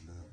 much.